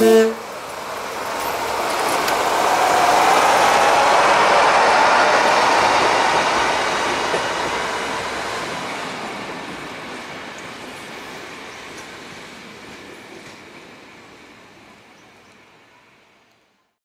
Yeah.